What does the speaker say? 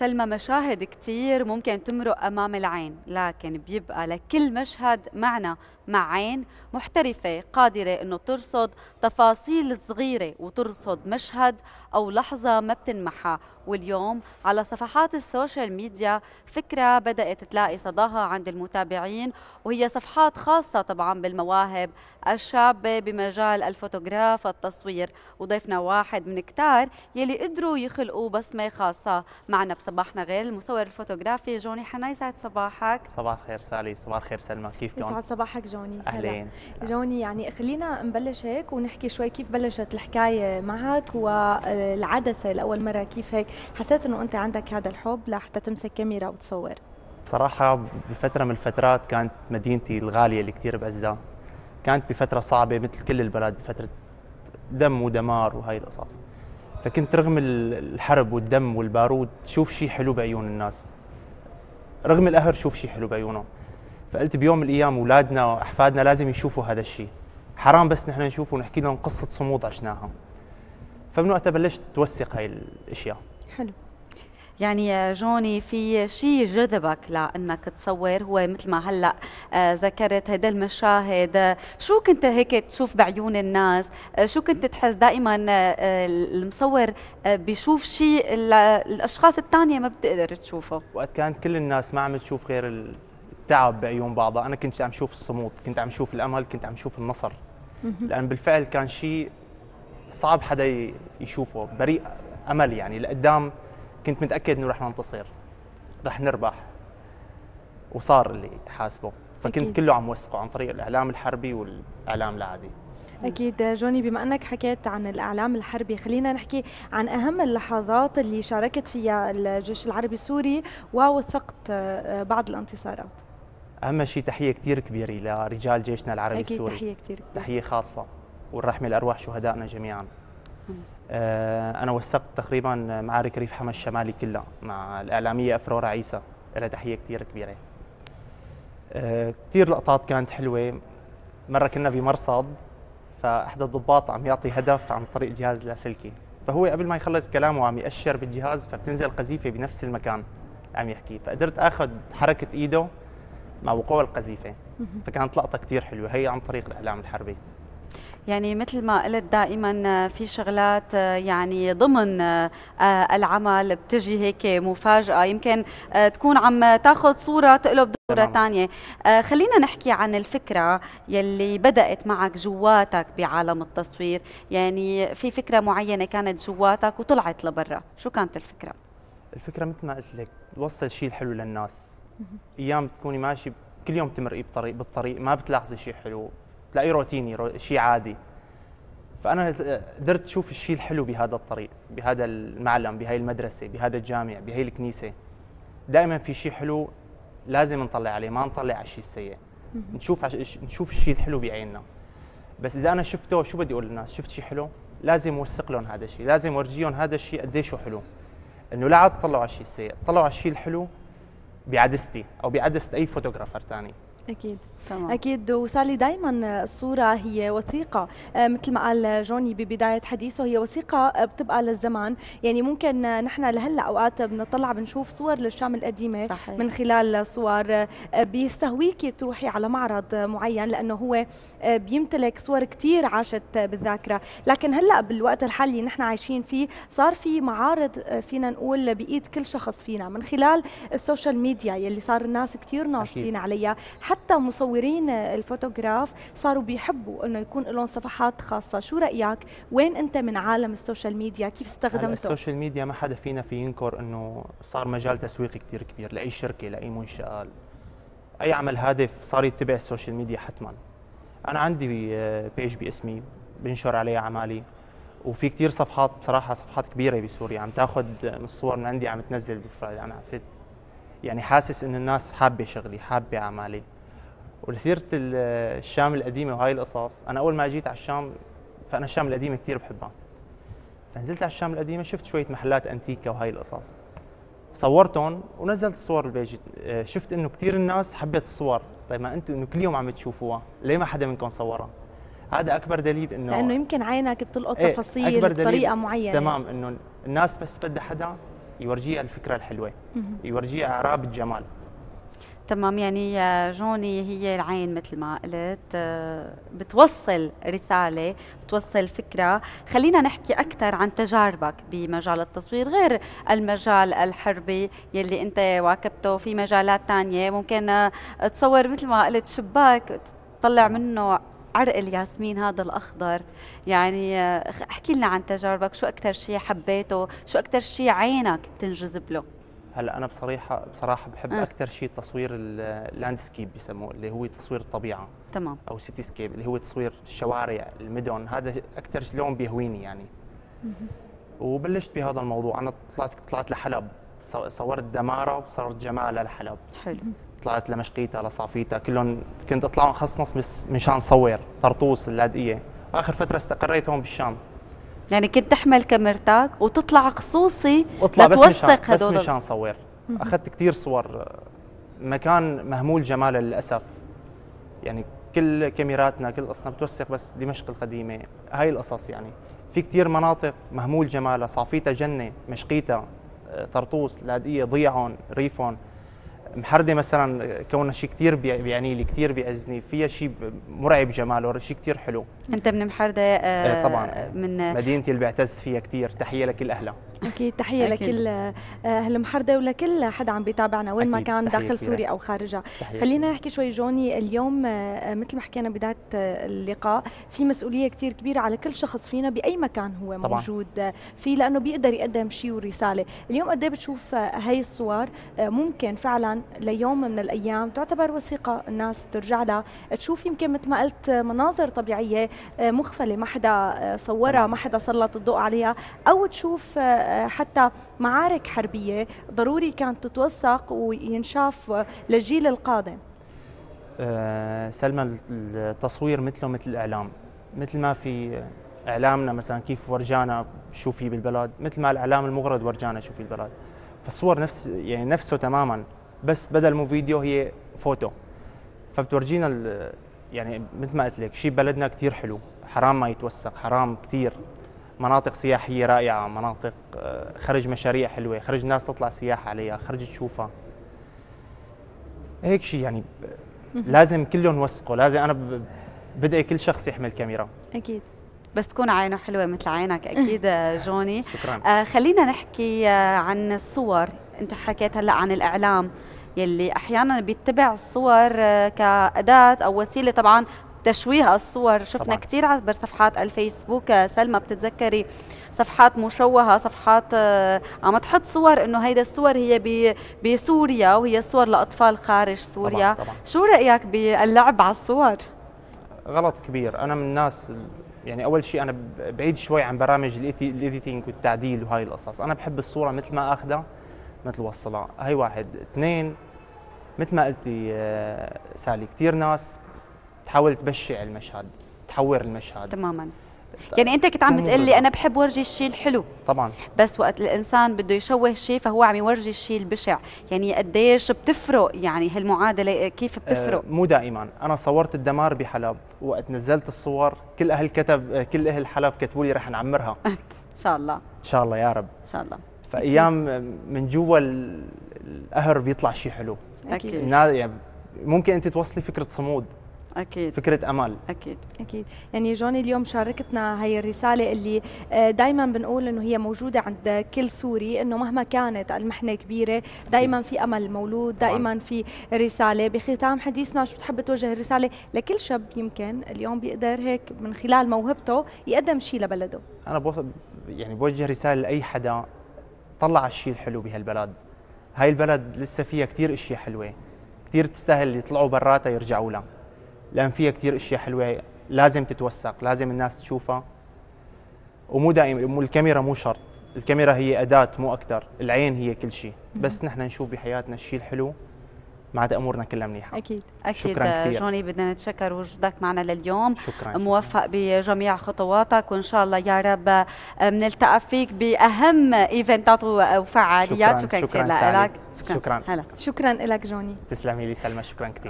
سلمى مشاهد كتير ممكن تمرق أمام العين لكن بيبقى لكل مشهد معنى مع عين محترفة قادرة أنه ترصد تفاصيل صغيرة وترصد مشهد أو لحظة ما بتنمحى واليوم على صفحات ال social media فكرة بدأت تلاقي صداها عند المتابعين وهي صفحات خاصة طبعا بالمواهب الشابة بمجال الفوتوغراف التصوير وضيفنا واحد من كتار يلي قدروا يخلقوا بصمة خاصة. معنا بصباحنا غير المصور الفوتوغرافي جوني حنا يسعد صباحك. صباح الخير سالي صباح الخير سلمى. كيفكم؟ يسعد صباحك جوني. أهلين. جوني يعني خلينا نبلش هيك ونحكي شوي كيف بلشت الحكاية معك والعدسة لأول مرة كيف هيك حسيت إنه أنت عندك هذا الحب لحتى تمسك كاميرا وتصور. بصراحه بفترة من الفترات كانت مدينتي الغالية اللي كثير بعزها كانت بفترة صعبة مثل كل البلد بفترة دم ودمار وهي القصص. فكنت رغم الحرب والدم والبارود شوف شيء حلو بعيون الناس. رغم القهر شوف شيء حلو بعيونهم فقلت بيوم من الأيام أولادنا وأحفادنا لازم يشوفوا هذا الشيء. حرام بس نحن نشوف ونحكي لهم قصة صمود عشناها. فمن وقتها بلشت توثق هاي الأشياء. حلو. يعني يا جوني في شيء جذبك لأنك تصور؟ هو مثل ما هلأ آه، ذكرت هيدا المشاهد. شو كنت هيك تشوف بعيون الناس؟ آه، شو كنت تحس؟ دائما آه، المصور بيشوف شيء الأشخاص الثانية ما بتقدر تشوفه. وقت كانت كل الناس ما عم تشوف غير التعب بعيون بعضها. أنا كنت عم شوف الصمود كنت عم شوف الأمل كنت عم شوف النصر. لأن بالفعل كان شيء صعب حدا يشوفه بريء أمل يعني. لقدام كنت متأكد إنه رح ننتصر رح نربح. وصار اللي حاسبه. فكنت أكيد. كله عم وثقه عن طريق الإعلام الحربي والإعلام العادي. أكيد جوني بما أنك حكيت عن الإعلام الحربي خلينا نحكي عن أهم اللحظات اللي شاركت فيها الجيش العربي السوري ووثقت آه، بعض الانتصارات. أهم شيء تحية كثير كبيرة لرجال جيشنا العربي أكيد السوري. تحية كثير كبيرة. تحية خاصة والرحمة لأرواح شهدائنا جميعا. آه أنا وثقت تقريبا معارك ريف حما الشمالي كلها مع الإعلامية افرورا عيسى لها تحية كثير كبيرة. آه كثير لقطات كانت حلوة. مرة كنا بمرصد فإحدى الضباط عم يعطي هدف عن طريق جهاز لاسلكي. فهو قبل ما يخلص كلامه عم يأشر بالجهاز فبتنزل قذيفة بنفس المكان عم يحكي. فقدرت آخذ حركة إيده مع وقوع القذيفة. فكانت لقطة كثير حلوة. هي عن طريق الإعلام الحربي. يعني مثل ما قلت دائما في شغلات يعني ضمن العمل بتجي هيك مفاجأة. يمكن تكون عم تاخذ صورة تقلب صورة ثانية خلينا نحكي عن الفكرة يلي بدأت معك جواتك بعالم التصوير. يعني في فكرة معينة كانت جواتك وطلعت لبرا. شو كانت الفكرة؟ الفكرة مثل ما قلت لك توصل الشيء الحلو للناس. أيام تكوني ماشي كل يوم تمرقي بطريق بالطريق ما بتلاحظي شيء حلو تلاقيه روتيني رو... شيء عادي. فأنا قدرت أشوف الشيء الحلو بهذا الطريق بهذا المعلم بهاي المدرسة بهذا الجامع بهاي الكنيسة. دائما في شيء حلو لازم نطلع عليه ما نطلع على الشيء السيء. نشوف عش... نشوف الشيء الحلو بعيننا. بس إذا أنا شفته شو بدي أقول للناس؟ شفت شيء حلو؟ لازم أوثق لهم هذا الشيء لازم اورجيهم هذا الشيء قديش حلو. إنه لا عاد تطلعوا على الشيء السيء طلعوا على الشيء الحلو بعدستي أو بعدسه أي فوتوغرافر ثاني أكيد. تمام. أكيد. وسالي دائما الصورة هي وثيقة. آه، مثل ما قال جوني ببداية حديثه هي وثيقة بتبقى للزمان. يعني ممكن نحن لهلأ أوقات بنطلع بنشوف صور للشام القديمة صحيح. من خلال صور آه، بيستهويكي تروحي على معرض معين لأنه هو آه، بيمتلك صور كثير عاشت بالذاكرة. لكن هلأ بالوقت الحالي اللي نحن عايشين فيه صار في معارض فينا نقول بإيد كل شخص فينا. من خلال ال social media يلي صار الناس كثير ناشطين عليها. حتى مصورين الفوتوغراف صاروا بيحبوا إنه يكون لهم صفحات خاصة. شو رأيك؟ وين أنت من عالم ال social media؟ كيف استخدمته؟ ال social media ما حدا فينا في ينكر إنه صار مجال تسويقي كثير كبير لأي شركة لأي منشاه أي عمل هادف صار يتبع ال social media حتما. أنا عندي page باسمي بنشر عليه أعمالي. وفي كثير صفحات بصراحة صفحات كبيرة بسوريا. عم تاخذ من الصور من عندي عم تنزل بالفعل أنا حسيت يعني حاسس انه الناس حابة شغلي حابة أعمالي. ولسيرة الشام القديمة وهاي القصص أنا أول ما جيت على الشام فأنا الشام القديمة كثير بحبها. فنزلت على الشام القديمة شفت شوية محلات أنتيكا وهاي القصص. صورتهم ونزلت الصور البيج شفت إنه كثير الناس حبت الصور. طيب ما أنتم إنه كل يوم عم تشوفوها ليه ما حدا منكم صورها؟ هذا أكبر دليل إنه لأنه يمكن عينك بتلقط إيه تفاصيل بطريقة معينة. تمام إنه الناس بس بدها حدا يورجيها الفكرة الحلوة يورجيها إعراب الجمال. تمام يعني جوني هي العين مثل ما قلت. آه، بتوصل رسالة بتوصل فكرة. خلينا نحكي أكثر عن تجاربك بمجال التصوير غير المجال الحربي يلي أنت واكبته. في مجالات تانية ممكن تصور مثل ما قلت شباك تطلع منه عرق الياسمين هذا الأخضر. يعني آه، احكي لنا عن تجاربك. شو أكثر شيء حبيته؟ شو أكثر شيء عينك بتنجذب له؟ هلا أنا بصراحه بصراحة بحب أه. أكثر شيء تصوير ال landscape بسموه اللي هو تصوير الطبيعة. تمام. أو cityscape اللي هو تصوير الشوارع المدن. هذا أكثر لون بيهويني يعني. وبلشت بهذا الموضوع. أنا طلعت طلعت لحلب. صورت دمارة وصورت جمالة لحلب حلو. طلعت لمشقيتا لصافيتا. كلهم كنت أطلع خصنص بس مشان صور طرطوس اللاذقيه آخر فترة استقريت هون بالشام. يعني كنت تحمل كاميرتك وتطلع خصوصي اطلع لتوثق هدول. بس مشان صور أخذت كثير صور مكان مهمول جماله للاسف يعني كل كاميراتنا كل قصنا بتوثق بس دمشق القديمة. هاي القصص يعني. في كثير مناطق مهمول جمالها صافيتا جنة مشقيتا طرطوس لاذقيه ضيعون ريفون محردة مثلا كونها شيء كثير بيعني لي كثير بيعزني. فيها شيء مرعب جماله شيء كثير حلو. أنت من محردة آه طبعا. من مدينتي اللي بعتز فيها كثير تحية لكل اهلها أكيد. تحية أكيد. لكل آه، أهل محردة ولكل حدا عم بيتابعنا وين ما كان داخل سوريا أو خارجها. خلينا نحكي شوي جوني اليوم آه، مثل ما حكينا بداية آه، اللقاء في مسؤولية كثير كبيرة على كل شخص فينا بأي مكان هو طبعا. موجود فيه لأنه بيقدر يقدم شيء ورسالة. اليوم قد إيه بتشوف هاي الصور؟ ممكن فعلا ليوم من الأيام تعتبر وثيقة الناس ترجع لها. تشوف يمكن مثل ما قلت مناظر طبيعية مخفله ما حدا صورها ما حدا سلط الضوء عليها. أو تشوف حتى معارك حربية ضروري كانت تتوثق وينشاف للجيل القادم. أه سلمى التصوير مثله مثل الإعلام. مثل ما في إعلامنا مثلا كيف ورجانا شو في بالبلد مثل ما الإعلام المغرض ورجانا شو في البلد. فالصور نفس يعني نفسه تماما بس بدل مو فيديو هي فوتو. فبتورجينا يعني مثل ما قلت لك شيء بلدنا كثير حلو حرام ما يتوثق حرام كثير مناطق سياحية رائعة مناطق آه، خرج مشاريع حلوة خرج ناس تطلع سياحه عليها خرج تشوفها. هيك شيء يعني لازم كلهم يوثقوا لازم أنا بدعي كل شخص يحمل كاميرا أكيد. بس تكون عينه حلوة مثل عينك أكيد جوني. شكرا. آه خلينا نحكي آه عن الصور. أنت حكيت هلأ عن الإعلام يلي أحيانا بيتبع الصور آه كأداة أو وسيلة. طبعا تشويه الصور. شفنا كثير عبر صفحات الفيسبوك. سلمى بتتذكري صفحات مشوهة صفحات آه، عم تحط صور إنه هيدا الصور هي بسوريا وهي صور لأطفال خارج سوريا. طبعا. طبعا. شو رأيك باللعب على الصور؟ غلط كبير. أنا من الناس يعني أول شيء أنا بعيد شوي عن برامج الايديتنج والتعديل وهاي القصص. أنا بحب الصورة مثل ما آخذها مثل وصلها. هي واحد. اثنين مثل ما قلتي آه، سالي كثير ناس تحاول تبشع المشهد تحور المشهد. تماما. يعني أنت كنت عم بتقول لي أنا بحب ورجي الشيء الحلو طبعا. بس وقت الإنسان بده يشوه شيء فهو عم يورجي الشيء البشع يعني قديش بتفرق يعني هالمعادلة؟ كيف بتفرق؟ آه مو دائما. أنا صورت الدمار بحلب. وقت نزلت الصور كل أهل كتب كل أهل حلب كتبوا لي رح نعمرها. إن شاء الله. إن شاء الله يا رب. إن شاء الله. فأيام من جوا القهر بيطلع شيء حلو. أكيد. يعني ممكن أنت توصلي فكرة صمود. أكيد. فكرة أمل. أكيد. أكيد. يعني جوني اليوم شاركتنا هي الرسالة اللي آه، دائما بنقول إنه هي موجودة عند كل سوري إنه مهما كانت المحنة كبيرة دائما في أمل مولود دائما في رسالة. بختام حديثنا شو بتحب توجه الرسالة لكل شاب يمكن اليوم بيقدر هيك من خلال موهبته يقدم شيء لبلده؟ أنا بوص... يعني بوجه رسالة لأي حدا طلع الشيء الحلو بهالبلد. هاي البلد لسه فيها كثير إشياء حلوة. كثير تستاهل يطلعوا براتها يرجعوا لها. لأن فيها كثير أشياء حلوة. لازم تتوثق لازم الناس تشوفها. ومو دائما الكاميرا مو شرط. الكاميرا هي أداة مو أكثر العين هي كل شيء. بس نحن نشوف بحياتنا الشيء الحلو معناتها أمورنا كلها منيحة. أكيد أكيد. شكرا جوني بدنا نتشكر وجودك معنا لليوم. شكرا موفق شكرا. بجميع خطواتك وإن شاء الله يا رب بنلتقى فيك بأهم إيفنتات وفعاليات. شكرا شكرا, شكرا كثير لك. شكرا. شكرا, شكرا لك جوني. تسلمي لي سلمى. شكرا كثير.